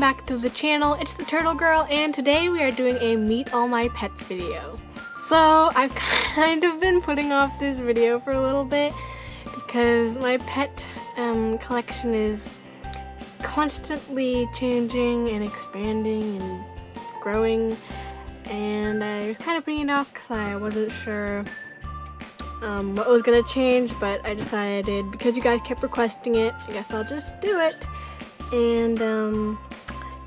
Welcome back to the channel. It's the Turtle Girl and today we are doing a meet all my pets video. So I've kind of been putting off this video for a little bit because my pet um, collection is constantly changing and expanding and growing and I was kind of putting it off because I wasn't sure um, what was gonna change but I decided because you guys kept requesting it I guess I'll just do it and um,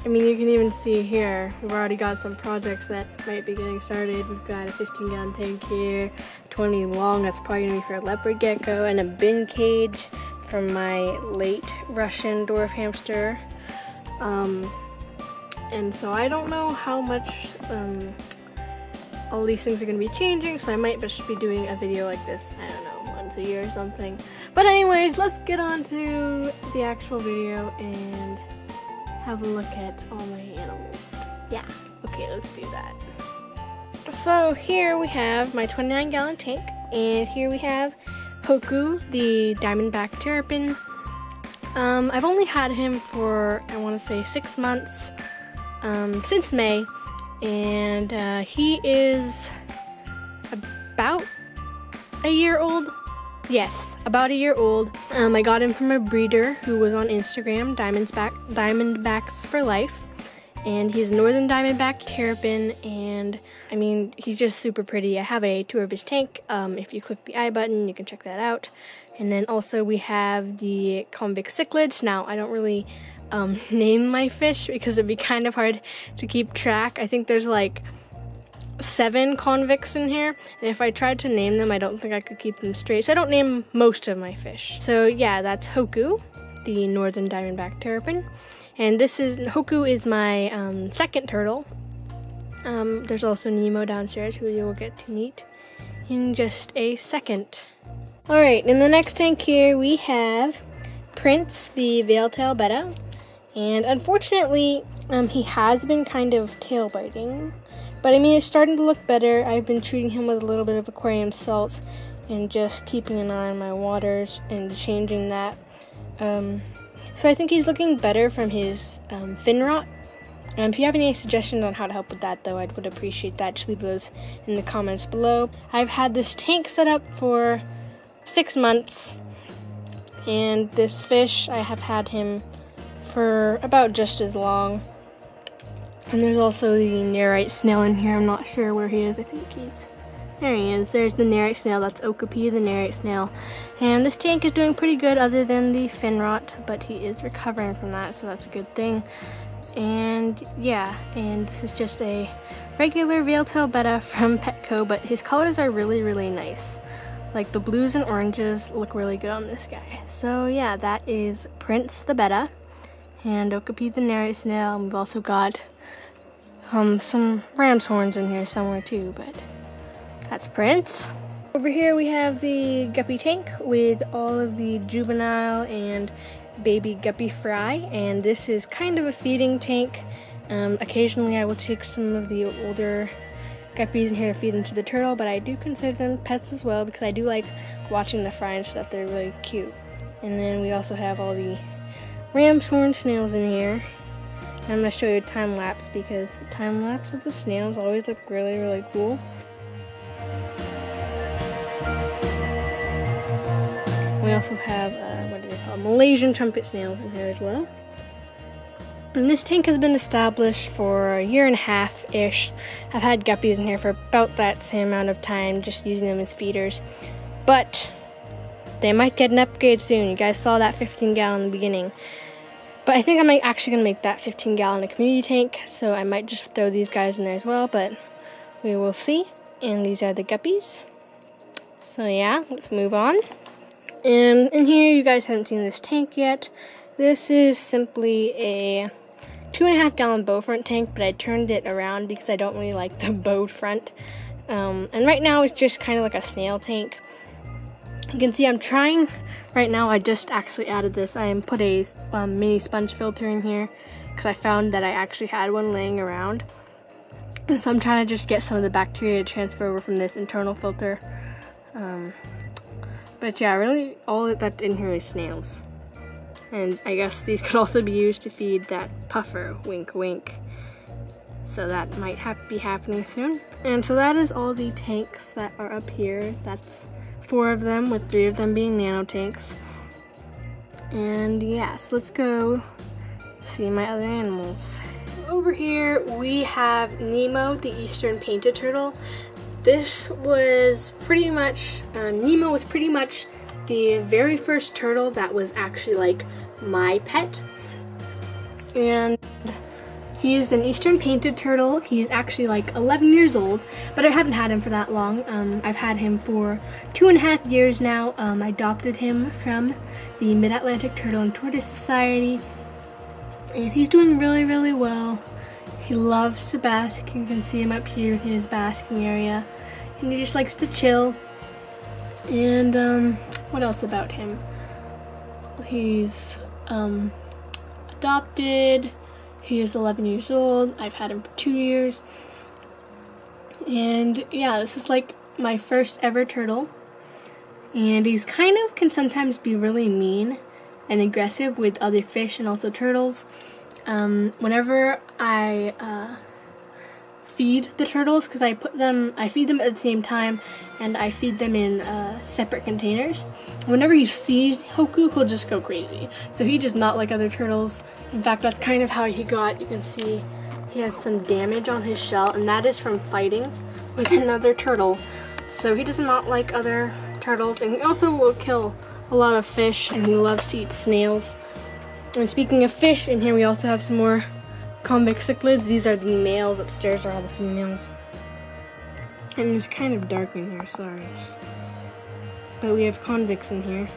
I mean you can even see here we've already got some projects that might be getting started. We've got a 15 gallon tank here 20 long that's probably gonna be for a leopard gecko and a bin cage from my late Russian dwarf hamster. Um, and so I don't know how much um, all these things are to be changing so I might just be doing a video like this I don't know once a year or something. But anyways let's get on to the actual video and have a look at all my animals. Yeah. Okay let's do that. So here we have my 29 gallon tank and here we have Hoku the diamondback terrapin. Um, I've only had him for I want to say six months um, since May, and uh, he is about a year old. Yes, about a year old. Um, I got him from a breeder who was on Instagram, Diamondback, Diamondbacks for Life, and he's a Northern Diamondback Terrapin, and I mean he's just super pretty. I have a tour of his tank. Um, if you click the I button, you can check that out. And then also we have the convict cichlids. Now I don't really um, name my fish because it'd be kind of hard to keep track. I think there's like seven convicts in here, and if I tried to name them, I don't think I could keep them straight. So I don't name most of my fish. So yeah, that's Hoku, the northern diamondback terrapin, and this is Hoku is my um, second turtle. Um, there's also Nemo downstairs, who you will get to meet in just a second. All right, in the next tank here we have Prince, the veil-tail betta. And unfortunately, um, he has been kind of tail biting. But I mean, it's starting to look better. I've been treating him with a little bit of aquarium salt and just keeping an eye on my waters and changing that. Um, so I think he's looking better from his um, fin rot. Um, if you have any suggestions on how to help with that, though, I would appreciate that. Just leave those in the comments below. I've had this tank set up for six months, and this fish, I have had him for about just as long. And there's also the Nerite snail in here. I'm not sure where he is. I think he's... There he is. There's the Nerite snail. That's Okapi, the Nerite snail. And this tank is doing pretty good other than the fin rot, but he is recovering from that, so that's a good thing. And yeah, and this is just a regular veil-tail betta from Petco, but his colors are really, really nice. Like the blues and oranges look really good on this guy. So yeah, that is Prince the Betta and Okapi the Nerite Snail. And we've also got um, some ram's horns in here somewhere too, but that's Prince. Over here we have the guppy tank with all of the juvenile and baby guppy fry, and this is kind of a feeding tank. Um, occasionally I will take some of the older guppies in here to feed them to the turtle, but I do consider them pets as well because I do like watching the fry and stuff. They're really cute. And then we also have all the ram's horn snails in here. I'm going to show you a time lapse because the time lapse of the snails always look really, really cool. We also have, uh, what do they call Malaysian trumpet snails in here as well. And this tank has been established for a year and a half ish. I've had guppies in here for about that same amount of time, just using them as feeders. But they might get an upgrade soon. You guys saw that 15 gallon in the beginning. But I think I'm actually going to make that 15 gallon a community tank, so I might just throw these guys in there as well, but we will see. And these are the guppies. So yeah, let's move on. And in here, you guys haven't seen this tank yet. This is simply a two and a half gallon bow front tank, but I turned it around because I don't really like the bow front. Um, and right now it's just kind of like a snail tank. You can see I'm trying Right now I just actually added this. I put a um, mini sponge filter in here because I found that I actually had one laying around. And so I'm trying to just get some of the bacteria to transfer over from this internal filter. Um, but yeah, really all that's in here is snails. And I guess these could also be used to feed that puffer, wink wink. So that might ha be happening soon. And so that is all the tanks that are up here. That's four of them, with three of them being nano tanks. And yes, let's go see my other animals. Over here we have Nemo, the eastern painted turtle. This was pretty much, uh, Nemo was pretty much the very first turtle that was actually like my pet. And he is an eastern painted turtle. He is actually like 11 years old, but I haven't had him for that long. Um, I've had him for two and a half years now. Um, I adopted him from the Mid-Atlantic Turtle and Tortoise Society, and he's doing really, really well. He loves to bask. You can see him up here in his basking area, and he just likes to chill. And um, what else about him? He's um, adopted. He is 11 years old. I've had him for two years. And yeah, this is like my first ever turtle. And he's kind of can sometimes be really mean and aggressive with other fish and also turtles. Um, whenever I uh, feed the turtles because I put them, I feed them at the same time and I feed them in uh, separate containers. Whenever he sees Hoku, he'll just go crazy. So he does not like other turtles. In fact, that's kind of how he got, you can see he has some damage on his shell and that is from fighting with another turtle. So he does not like other turtles and he also will kill a lot of fish and he loves to eat snails. And speaking of fish, in here we also have some more convict cichlids. These are the males, upstairs are all the females. And it's kind of dark in here, sorry. But we have convicts in here.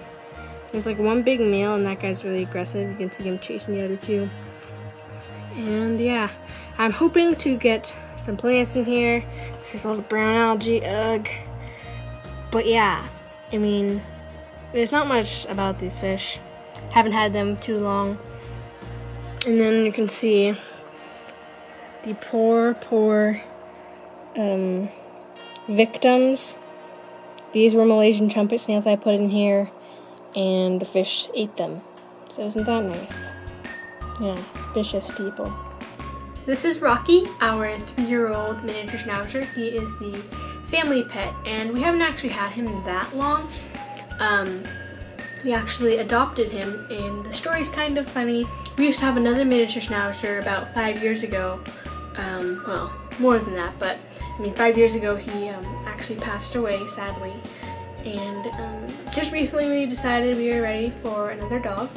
There's like one big male and that guy's really aggressive. You can see him chasing the other two. And yeah, I'm hoping to get some plants in here. There's all the brown algae, ugh. But yeah, I mean, there's not much about these fish. Haven't had them too long. And then you can see the poor, poor um, victims. These were Malaysian trumpet snails I put in here, and the fish ate them. So isn't that nice? Yeah, vicious people. This is Rocky, our three-year-old miniature schnauzer. He is the family pet, and we haven't actually had him that long. Um, we actually adopted him, and the story's kind of funny. We used to have another miniature schnauzer about five years ago um, well, more than that, but I mean, five years ago he um, actually passed away, sadly. And um, just recently we decided we were ready for another dog.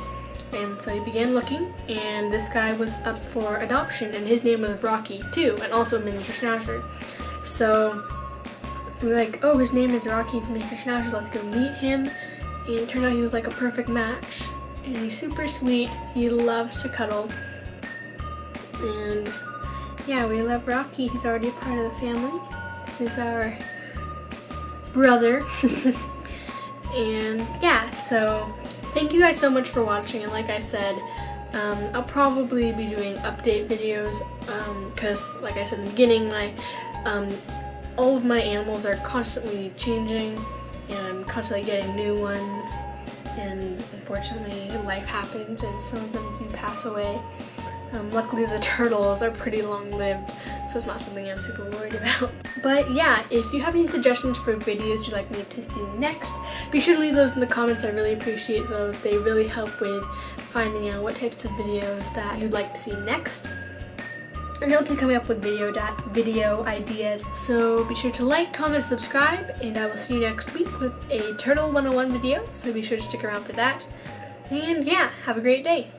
And so we began looking, and this guy was up for adoption, and his name was Rocky too, and also miniature schnauzer. So we were like, oh, his name is Rocky, he's miniature schnauzer, let's go meet him. And it turned out he was like a perfect match. And he's super sweet, he loves to cuddle. And yeah, we love Rocky. He's already a part of the family. This is our brother. and yeah, so thank you guys so much for watching. And like I said, um, I'll probably be doing update videos because, um, like I said in the beginning, my um, all of my animals are constantly changing and I'm constantly getting new ones. And unfortunately, life happens and some of them do pass away. Um, luckily the turtles are pretty long-lived, so it's not something I'm super worried about. But yeah, if you have any suggestions for videos you'd like me to do next, be sure to leave those in the comments. I really appreciate those. They really help with finding out what types of videos that you'd like to see next. And helps you coming up with video video ideas. So be sure to like, comment, subscribe, and I will see you next week with a Turtle 101 video, so be sure to stick around for that. And yeah, have a great day.